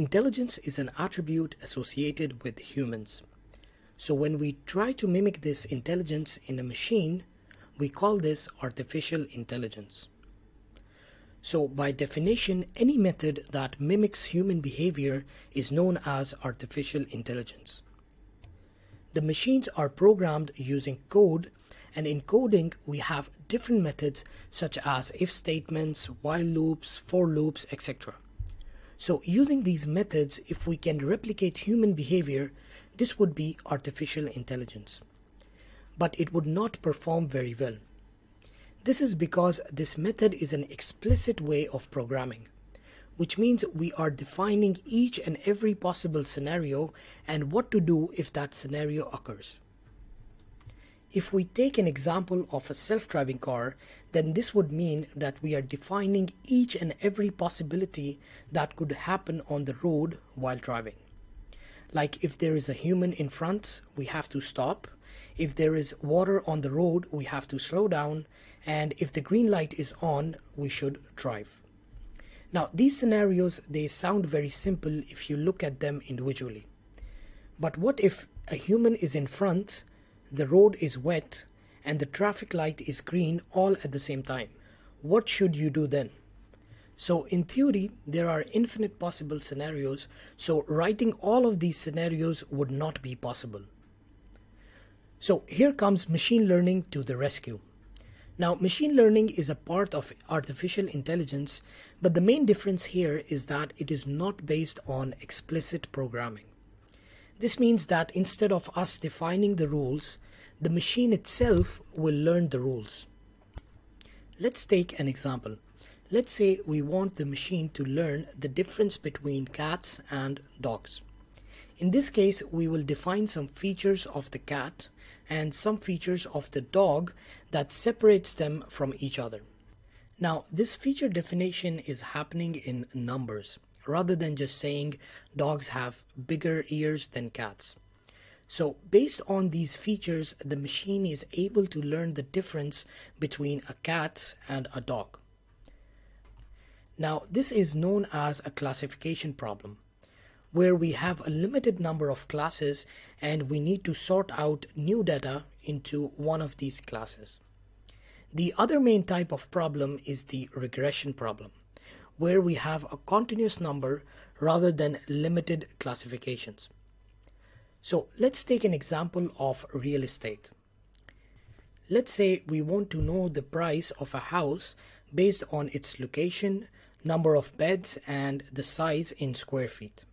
intelligence is an attribute associated with humans. So when we try to mimic this intelligence in a machine, we call this artificial intelligence. So by definition, any method that mimics human behavior is known as artificial intelligence. The machines are programmed using code and in coding we have different methods such as if statements, while loops, for loops, etc. So using these methods, if we can replicate human behavior, this would be artificial intelligence. But it would not perform very well. This is because this method is an explicit way of programming, which means we are defining each and every possible scenario and what to do if that scenario occurs. If we take an example of a self-driving car, then this would mean that we are defining each and every possibility that could happen on the road while driving. Like if there is a human in front, we have to stop. If there is water on the road, we have to slow down. And if the green light is on, we should drive. Now, these scenarios, they sound very simple if you look at them individually. But what if a human is in front the road is wet and the traffic light is green all at the same time. What should you do then? So in theory, there are infinite possible scenarios, so writing all of these scenarios would not be possible. So here comes machine learning to the rescue. Now, machine learning is a part of artificial intelligence, but the main difference here is that it is not based on explicit programming. This means that instead of us defining the rules, the machine itself will learn the rules. Let's take an example. Let's say we want the machine to learn the difference between cats and dogs. In this case, we will define some features of the cat and some features of the dog that separates them from each other. Now, this feature definition is happening in numbers rather than just saying dogs have bigger ears than cats. So based on these features, the machine is able to learn the difference between a cat and a dog. Now, this is known as a classification problem, where we have a limited number of classes and we need to sort out new data into one of these classes. The other main type of problem is the regression problem where we have a continuous number rather than limited classifications. So let's take an example of real estate. Let's say we want to know the price of a house based on its location, number of beds, and the size in square feet.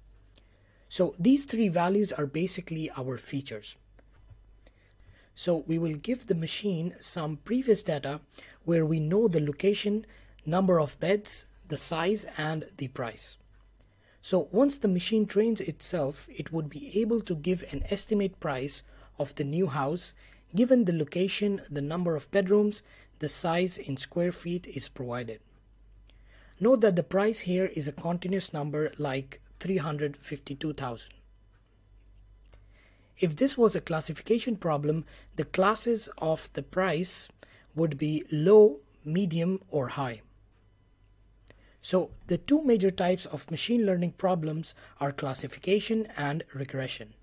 So these three values are basically our features. So we will give the machine some previous data where we know the location, number of beds, the size and the price. So once the machine trains itself, it would be able to give an estimate price of the new house given the location, the number of bedrooms, the size in square feet is provided. Note that the price here is a continuous number like 352,000. If this was a classification problem, the classes of the price would be low, medium or high. So the two major types of machine learning problems are classification and regression.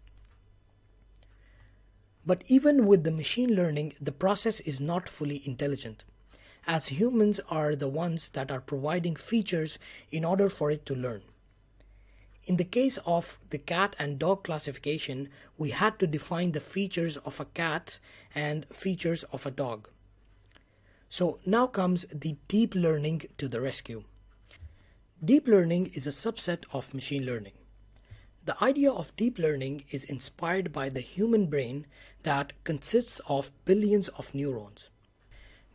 But even with the machine learning, the process is not fully intelligent, as humans are the ones that are providing features in order for it to learn. In the case of the cat and dog classification, we had to define the features of a cat and features of a dog. So now comes the deep learning to the rescue. Deep learning is a subset of machine learning. The idea of deep learning is inspired by the human brain that consists of billions of neurons.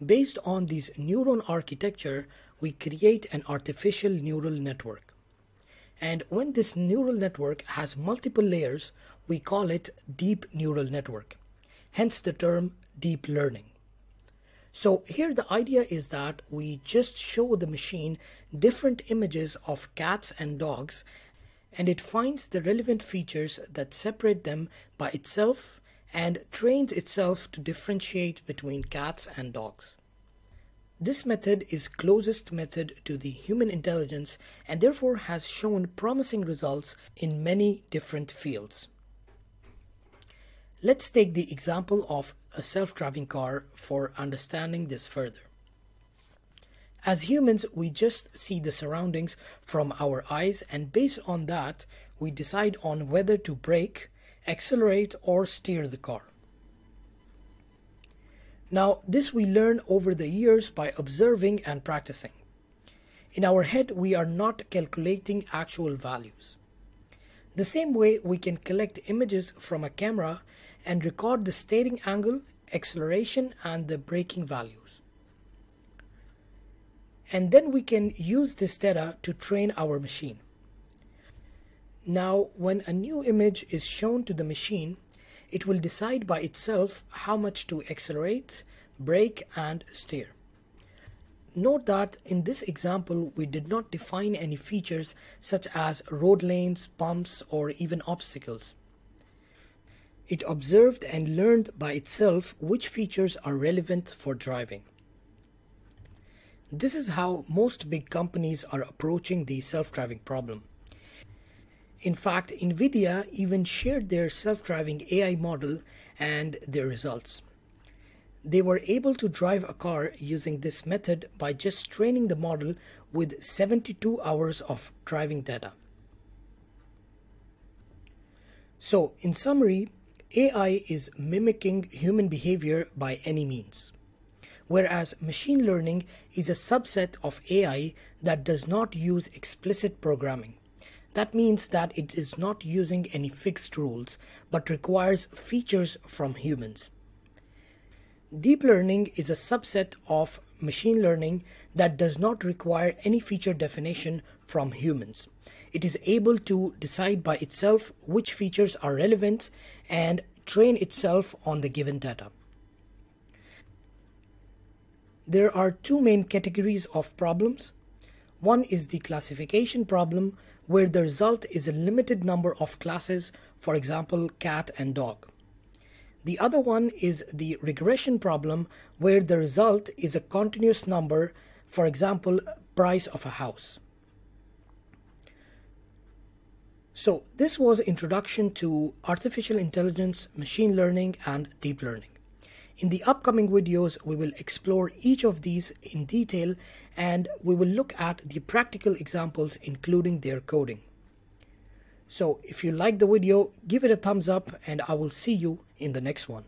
Based on this neuron architecture, we create an artificial neural network. And when this neural network has multiple layers, we call it deep neural network. Hence the term deep learning. So here the idea is that we just show the machine different images of cats and dogs and it finds the relevant features that separate them by itself and trains itself to differentiate between cats and dogs. This method is closest method to the human intelligence and therefore has shown promising results in many different fields. Let's take the example of a self-driving car for understanding this further. As humans, we just see the surroundings from our eyes and based on that, we decide on whether to brake, accelerate or steer the car. Now, this we learn over the years by observing and practicing. In our head, we are not calculating actual values. The same way we can collect images from a camera and record the steering angle, acceleration, and the braking values. And then we can use this data to train our machine. Now, when a new image is shown to the machine, it will decide by itself how much to accelerate, brake, and steer. Note that in this example, we did not define any features such as road lanes, bumps, or even obstacles. It observed and learned by itself which features are relevant for driving. This is how most big companies are approaching the self-driving problem. In fact, NVIDIA even shared their self-driving AI model and their results. They were able to drive a car using this method by just training the model with 72 hours of driving data. So, in summary, AI is mimicking human behavior by any means, whereas machine learning is a subset of AI that does not use explicit programming. That means that it is not using any fixed rules, but requires features from humans. Deep learning is a subset of machine learning that does not require any feature definition from humans it is able to decide by itself which features are relevant and train itself on the given data. There are two main categories of problems. One is the classification problem, where the result is a limited number of classes, for example, cat and dog. The other one is the regression problem, where the result is a continuous number, for example, price of a house. So this was introduction to artificial intelligence, machine learning and deep learning. In the upcoming videos, we will explore each of these in detail and we will look at the practical examples including their coding. So if you like the video, give it a thumbs up and I will see you in the next one.